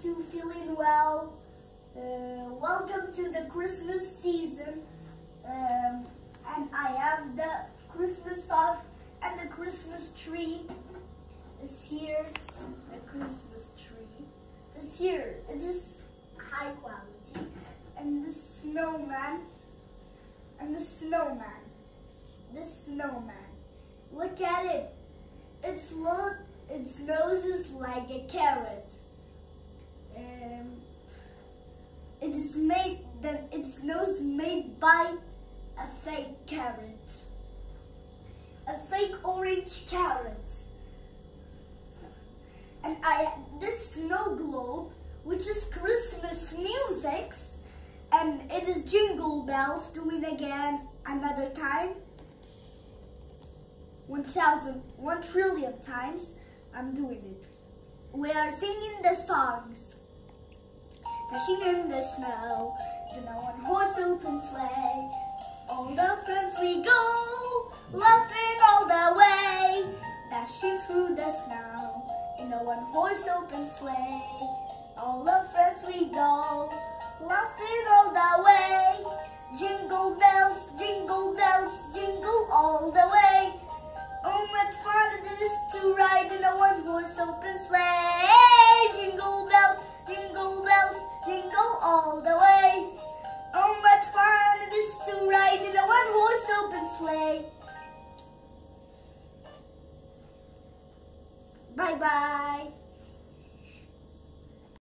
feeling well. Uh, welcome to the Christmas season. Um, and I have the Christmas song and the Christmas tree is here. The Christmas tree is here. It is high quality. And the snowman and the snowman. The snowman. Look at it. Its look its nose is like a carrot. It is made that its nose made by a fake carrot. A fake orange carrot. And I this snow globe, which is Christmas music, and it is jingle bells doing again another time. 1,000, 1 trillion times. I'm doing it. We are singing the songs fishing in the snow, in a one-horse open sleigh. All the friends we go, laughing all the way, dashing through the snow, in a one-horse open sleigh. All the friends we go, laughing all the way, jingle bells, jingle bells, jingle all the way. Oh, much fun it is to ride in a one-horse open sleigh. Bye-bye.